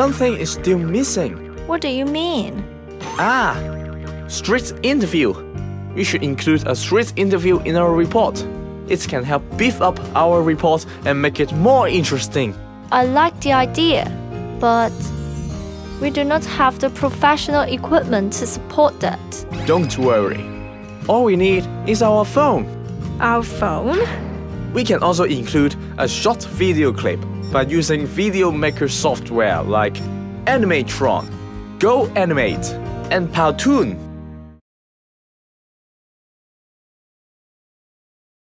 something is still missing. What do you mean? Ah, street interview. We should include a street interview in our report. It can help beef up our report and make it more interesting. I like the idea, but we do not have the professional equipment to support that. Don't worry. All we need is our phone. Our phone? We can also include a short video clip by using video maker software like Animatron, Go Animate, and Powtoon.